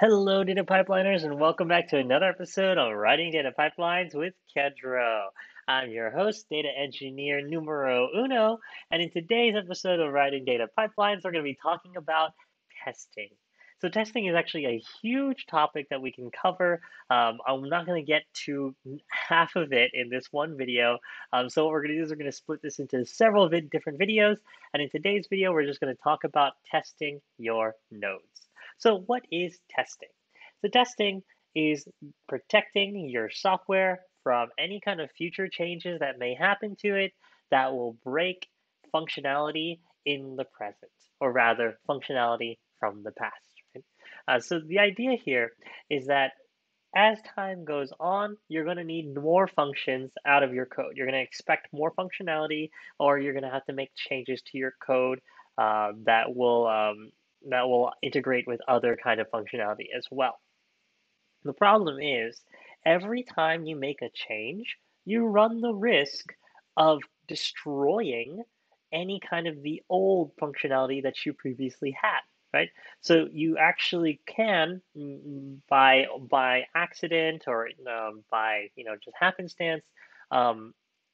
Hello, data pipeliners, and welcome back to another episode of Writing Data Pipelines with Kedro. I'm your host, data engineer numero uno, and in today's episode of Writing Data Pipelines, we're going to be talking about testing. So, testing is actually a huge topic that we can cover. Um, I'm not going to get to half of it in this one video. Um, so, what we're going to do is we're going to split this into several different videos. And in today's video, we're just going to talk about testing your nodes. So, what is testing? So, testing is protecting your software from any kind of future changes that may happen to it that will break functionality in the present, or rather, functionality from the past. Right? Uh, so, the idea here is that as time goes on, you're going to need more functions out of your code. You're going to expect more functionality, or you're going to have to make changes to your code uh, that will um, that will integrate with other kind of functionality as well. The problem is every time you make a change, you run the risk of destroying any kind of the old functionality that you previously had right so you actually can mm, by by accident or um, by you know just happenstance um,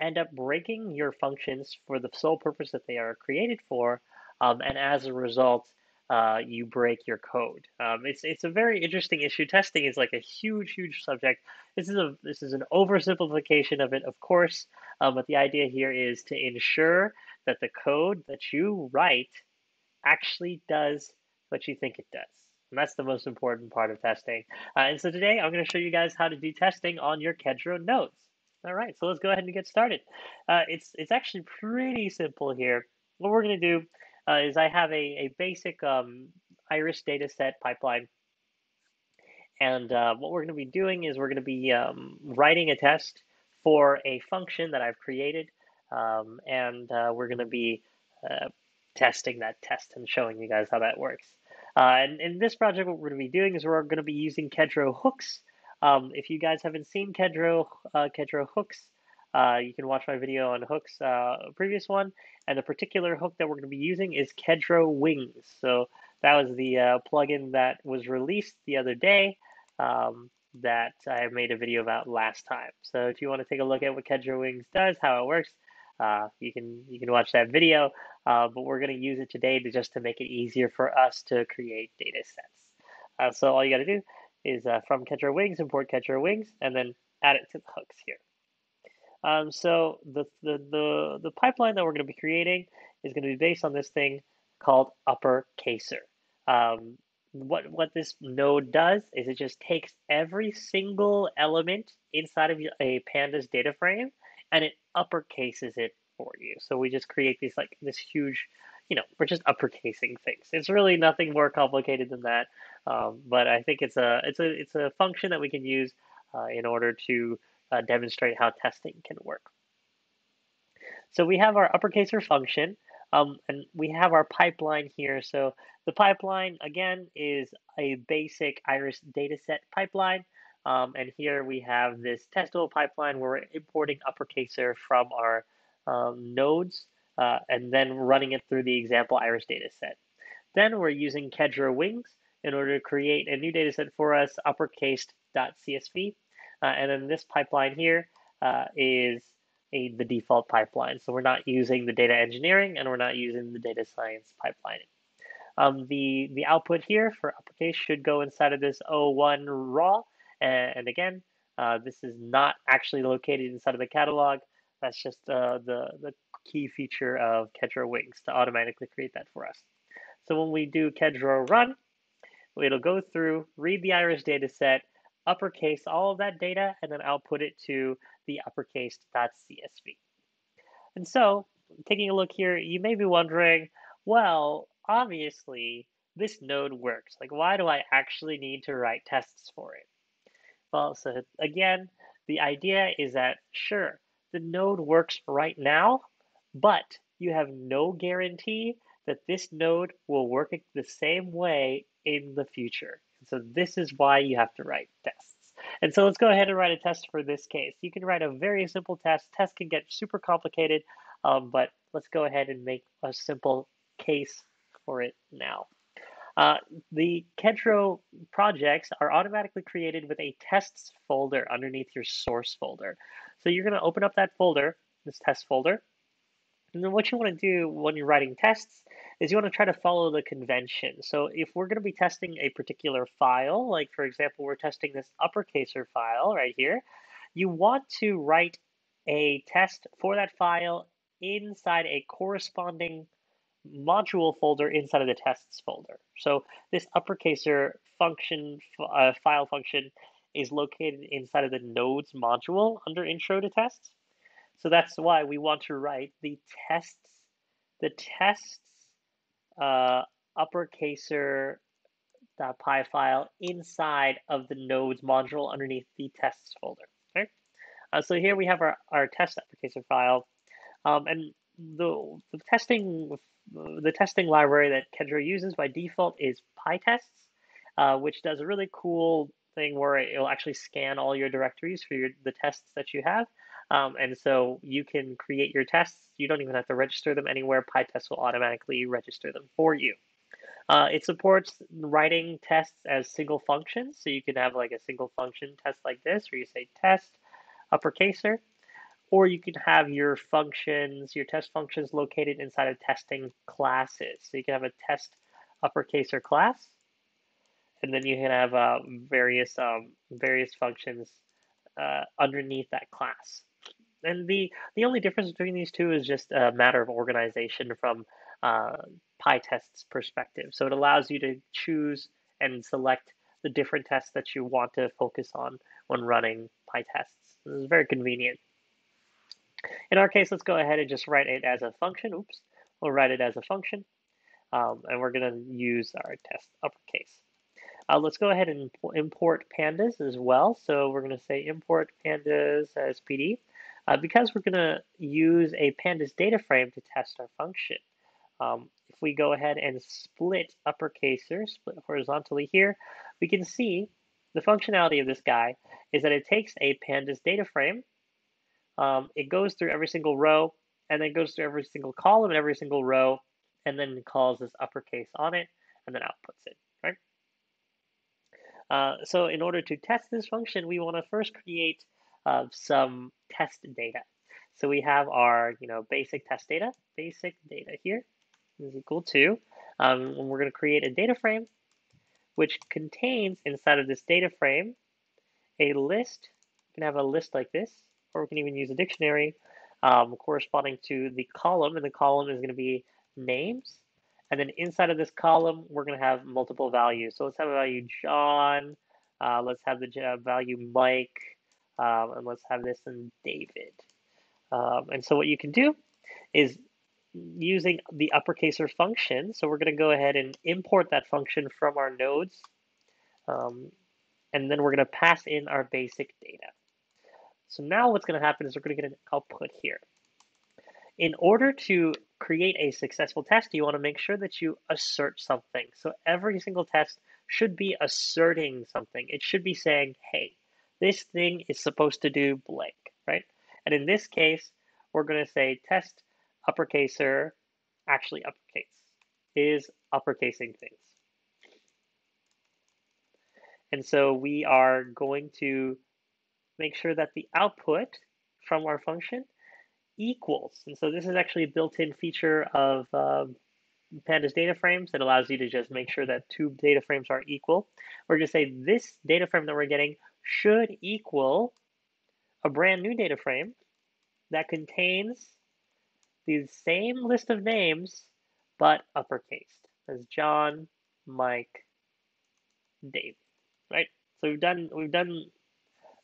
end up breaking your functions for the sole purpose that they are created for um, and as a result uh, you break your code. Um, it's it's a very interesting issue. Testing is like a huge, huge subject. This is a this is an oversimplification of it, of course, um, but the idea here is to ensure that the code that you write actually does what you think it does. And that's the most important part of testing. Uh, and so today I'm going to show you guys how to do testing on your Kedro nodes. All right, so let's go ahead and get started. Uh, it's it's actually pretty simple here. What we're going to do uh, is I have a, a basic um, iris data set pipeline. And uh, what we're going to be doing is we're going to be um, writing a test for a function that I've created. Um, and uh, we're going to be uh, testing that test and showing you guys how that works. Uh, and in this project, what we're going to be doing is we're going to be using Kedro hooks. Um, if you guys haven't seen Kedro, uh, Kedro hooks, uh, you can watch my video on hooks, uh, previous one, and the particular hook that we're going to be using is Kedro Wings. So that was the uh, plugin that was released the other day um, that I made a video about last time. So if you want to take a look at what Kedro Wings does, how it works, uh, you can you can watch that video. Uh, but we're going to use it today to just to make it easier for us to create data sets. Uh, so all you got to do is from Kedro Wings import Kedro Wings and then add it to the hooks here. Um, so the, the, the, the pipeline that we're going to be creating is going to be based on this thing called uppercaser. Um, what, what this node does is it just takes every single element inside of a pandas data frame and it uppercases it for you. So we just create these like this huge, you know, we're just uppercasing things. It's really nothing more complicated than that. Um, but I think it's a it's a it's a function that we can use uh, in order to uh, demonstrate how testing can work. So we have our uppercaser function, um, and we have our pipeline here. So the pipeline, again, is a basic Iris dataset pipeline. Um, and here we have this testable pipeline where we're importing uppercaser from our um, nodes uh, and then running it through the example Iris dataset. Then we're using Kedro Wings in order to create a new dataset for us, uppercased.csv. Uh, and then this pipeline here uh, is a, the default pipeline. So we're not using the data engineering and we're not using the data science pipelining. Um, the, the output here for uppercase should go inside of this O1 raw. And, and again, uh, this is not actually located inside of the catalog. That's just uh, the, the key feature of Kedro Wings to automatically create that for us. So when we do Kedro run, it'll go through, read the iris data set, uppercase all of that data, and then output it to the uppercase.csv. And so, taking a look here, you may be wondering, well, obviously, this node works. Like, why do I actually need to write tests for it? Well, so again, the idea is that, sure, the node works right now, but you have no guarantee that this node will work the same way in the future. So this is why you have to write tests. And so let's go ahead and write a test for this case. You can write a very simple test. Tests can get super complicated, um, but let's go ahead and make a simple case for it now. Uh, the Kedro projects are automatically created with a tests folder underneath your source folder. So you're going to open up that folder, this test folder, and then what you want to do when you're writing tests is you want to try to follow the convention. So if we're going to be testing a particular file, like for example, we're testing this uppercaser file right here, you want to write a test for that file inside a corresponding module folder inside of the tests folder. So this uppercaser function uh, file function is located inside of the nodes module under intro to tests. So that's why we want to write the tests, the tests uh, uppercaser .py file inside of the nodes module underneath the tests folder. Okay? Uh, so here we have our, our test uppercaser file. Um, and the, the testing the testing library that Kedro uses by default is PyTests, uh, which does a really cool thing where it'll actually scan all your directories for your, the tests that you have. Um, and so you can create your tests. You don't even have to register them anywhere. PyTest will automatically register them for you. Uh, it supports writing tests as single functions. So you can have like a single function test like this, where you say test uppercaser, or you can have your functions, your test functions located inside of testing classes. So you can have a test uppercaser class, and then you can have uh, various um, various functions uh, underneath that class. And the the only difference between these two is just a matter of organization from uh, PyTest's perspective. So it allows you to choose and select the different tests that you want to focus on when running PyTests. This is very convenient. In our case, let's go ahead and just write it as a function. Oops, we'll write it as a function. Um, and we're going to use our test uppercase. Uh, let's go ahead and import pandas as well. So we're going to say import pandas as PD. Uh, because we're going to use a pandas data frame to test our function. Um, if we go ahead and split uppercaser, split horizontally here, we can see the functionality of this guy is that it takes a pandas data frame, um, it goes through every single row, and then goes through every single column and every single row, and then calls this uppercase on it, and then outputs it, right? Uh, so in order to test this function, we want to first create uh, some test data. So we have our, you know, basic test data, basic data here is equal to, um, and we're going to create a data frame, which contains inside of this data frame a list. We can have a list like this, or we can even use a dictionary um, corresponding to the column, and the column is going to be names. And then inside of this column, we're going to have multiple values. So let's have a value John. Uh, let's have the uh, value Mike. Um, and let's have this in David. Um, and so what you can do is using the uppercaser function. So we're going to go ahead and import that function from our nodes. Um, and then we're going to pass in our basic data. So now what's going to happen is we're going to get an output here. In order to create a successful test, you want to make sure that you assert something. So every single test should be asserting something. It should be saying, hey, this thing is supposed to do blank, right? And in this case, we're going to say test uppercaser, actually uppercase, is uppercasing things. And so we are going to make sure that the output from our function equals. And so this is actually a built-in feature of um, Pandas data frames that allows you to just make sure that two data frames are equal. We're going to say this data frame that we're getting should equal a brand new data frame that contains the same list of names but uppercased as John, Mike, Dave, right? So we've done we've done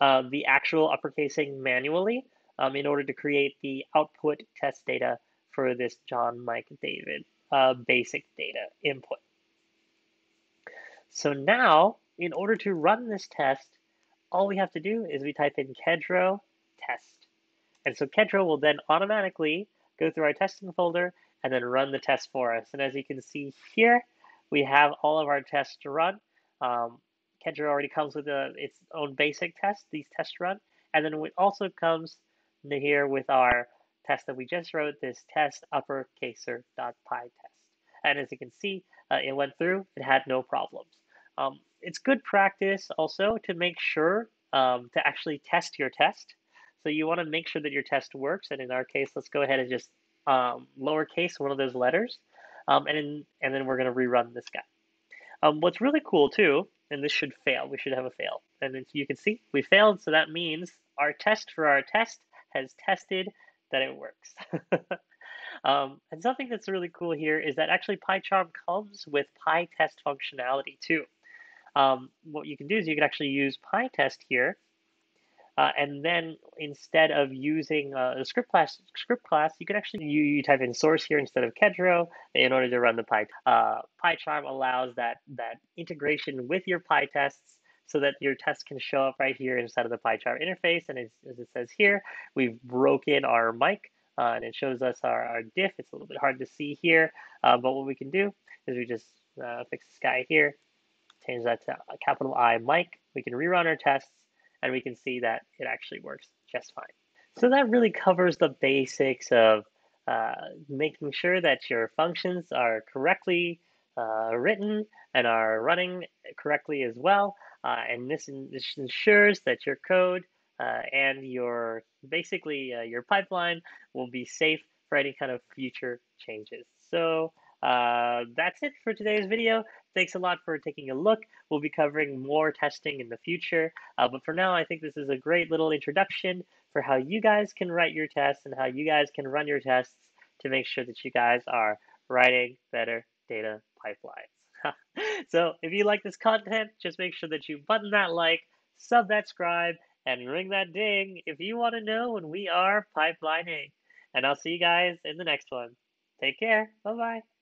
uh, the actual uppercasing manually um, in order to create the output test data for this John, Mike, David uh, basic data input. So now, in order to run this test, all we have to do is we type in Kedro test. And so Kedro will then automatically go through our testing folder and then run the test for us. And as you can see here, we have all of our tests to run. Um, Kedro already comes with a, its own basic test, these tests run. And then it also comes here with our test that we just wrote, this test uppercaser.py test. And as you can see, uh, it went through, it had no problems. Um, it's good practice also to make sure um, to actually test your test. So you want to make sure that your test works. And in our case, let's go ahead and just um, lowercase one of those letters. Um, and, in, and then we're going to rerun this guy. Um, what's really cool too, and this should fail, we should have a fail. And you can see we failed, so that means our test for our test has tested that it works. um, and something that's really cool here is that actually PyCharm comes with PyTest functionality too. Um, what you can do is you can actually use PyTest here uh, and then instead of using uh, a script class, script class, you can actually you, you type in source here instead of Kedro in order to run the Py. Uh, PyCharm allows that that integration with your PyTests so that your test can show up right here inside of the PyCharm interface. And as, as it says here, we've broken our Mike uh, and it shows us our, our diff. It's a little bit hard to see here, uh, but what we can do is we just uh, fix this guy here, change that to capital I Mike. We can rerun our tests and we can see that it actually works just fine. So that really covers the basics of uh, making sure that your functions are correctly uh, written and are running correctly as well. Uh, and this, this, ensures that your code uh, and your basically uh, your pipeline will be safe for any kind of future changes. So uh, that's it for today's video. Thanks a lot for taking a look. We'll be covering more testing in the future. Uh, but for now, I think this is a great little introduction for how you guys can write your tests and how you guys can run your tests to make sure that you guys are writing better data pipelines. so if you like this content, just make sure that you button that like, sub that subscribe, and ring that ding if you want to know when we are pipelining. And I'll see you guys in the next one. Take care. Bye bye.